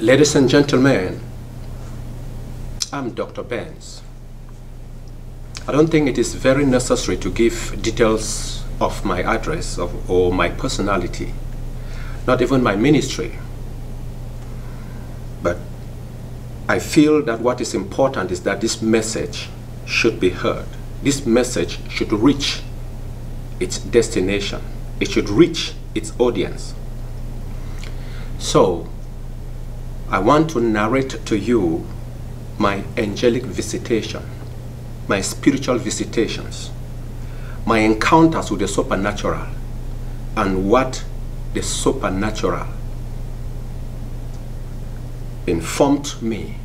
Ladies and gentlemen, I'm Dr. Benz. I don't think it is very necessary to give details of my address of, or my personality, not even my ministry. But I feel that what is important is that this message should be heard. This message should reach its destination. It should reach its audience. So, I want to narrate to you my angelic visitation, my spiritual visitations, my encounters with the supernatural, and what the supernatural informed me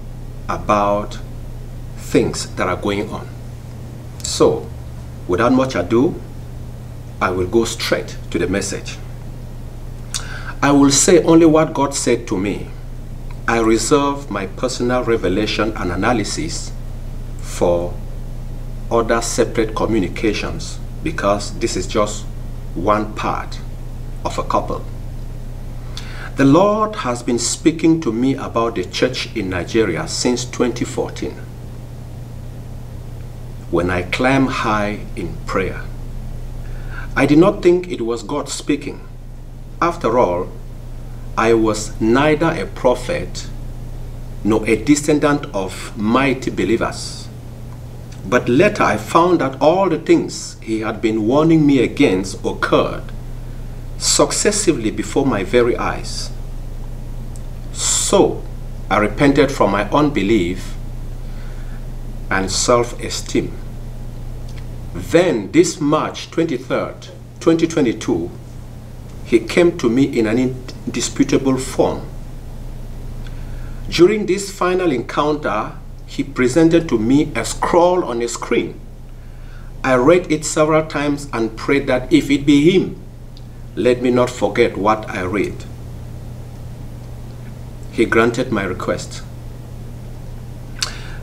about things that are going on. So, without much ado, I will go straight to the message. I will say only what God said to me I reserve my personal revelation and analysis for other separate communications because this is just one part of a couple. The Lord has been speaking to me about the church in Nigeria since 2014 when I climbed high in prayer. I did not think it was God speaking. After all, I was neither a prophet nor a descendant of mighty believers. But later I found that all the things he had been warning me against occurred successively before my very eyes. So I repented from my unbelief and self esteem. Then, this March 23rd, 2022, he came to me in an indisputable form. During this final encounter, he presented to me a scroll on a screen. I read it several times and prayed that if it be him, let me not forget what I read. He granted my request.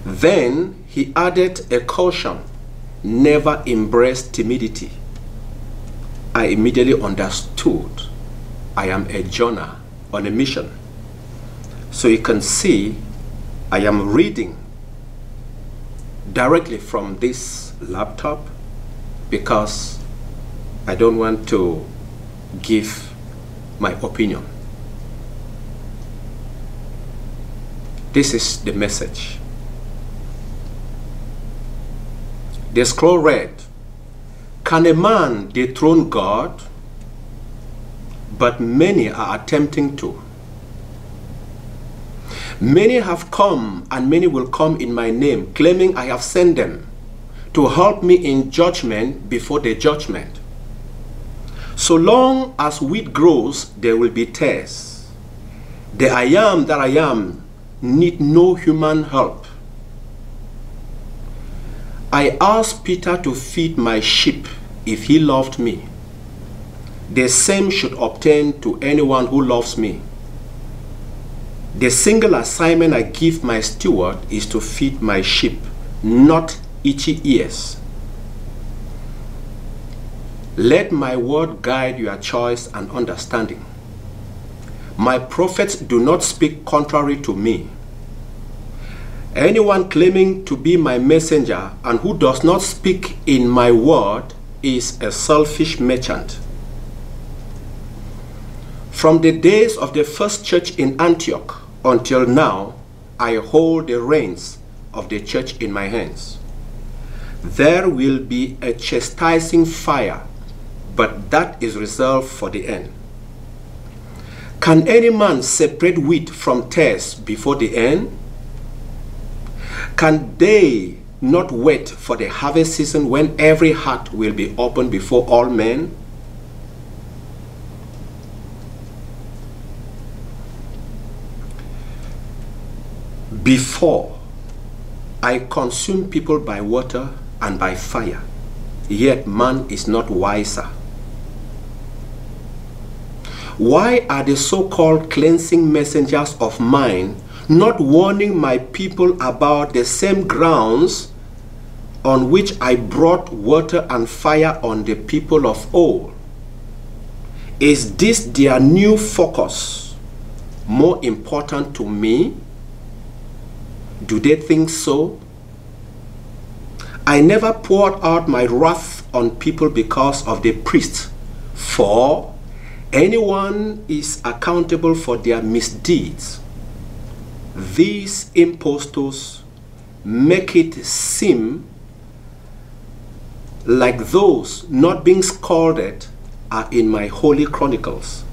Then he added a caution never embrace timidity. I immediately understood I am a Jonah on a mission. So you can see I am reading directly from this laptop because I don't want to give my opinion. This is the message. The scroll read, Can a man dethrone God? But many are attempting to. Many have come and many will come in my name, claiming I have sent them to help me in judgment before the judgment. So long as wheat grows, there will be tares. The I am that I am need no human help. I asked Peter to feed my sheep if he loved me. The same should obtain to anyone who loves me. The single assignment I give my steward is to feed my sheep, not itchy ears. Let my word guide your choice and understanding. My prophets do not speak contrary to me. Anyone claiming to be my messenger and who does not speak in my word is a selfish merchant. From the days of the first church in Antioch until now, I hold the reins of the church in my hands. There will be a chastising fire, but that is reserved for the end. Can any man separate wheat from tares before the end? Can they not wait for the harvest season when every heart will be open before all men? Before I consume people by water and by fire, yet man is not wiser. Why are the so called cleansing messengers of mine not warning my people about the same grounds on which I brought water and fire on the people of old? Is this their new focus? more important to me? Do they think so? I never poured out my wrath on people because of the priests, for anyone is accountable for their misdeeds. These impostors make it seem like those not being scalded are in my holy chronicles.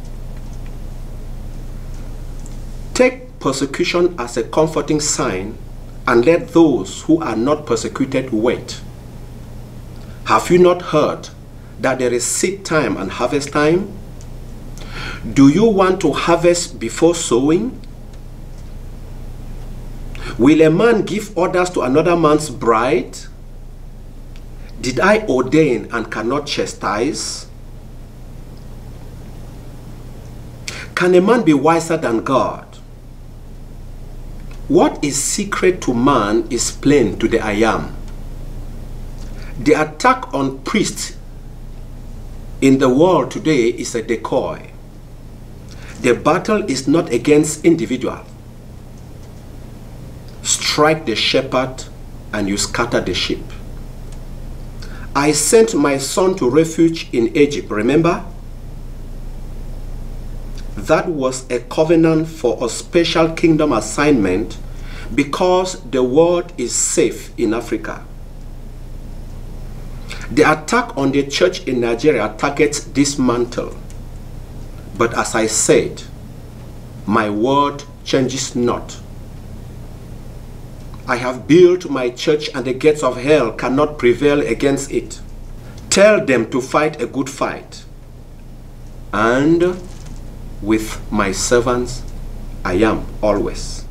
Take persecution as a comforting sign and let those who are not persecuted wait. Have you not heard that there is seed time and harvest time? Do you want to harvest before sowing? Will a man give orders to another man's bride? Did I ordain and cannot chastise? Can a man be wiser than God? What is secret to man is plain to the I am. The attack on priests in the world today is a decoy. The battle is not against individual. Strike the shepherd and you scatter the sheep. I sent my son to refuge in Egypt, remember? That was a covenant for a special kingdom assignment because the world is safe in Africa. The attack on the church in Nigeria targets this mantle. But as I said, my word changes not. I have built my church and the gates of hell cannot prevail against it. Tell them to fight a good fight. And with my servants, I am always.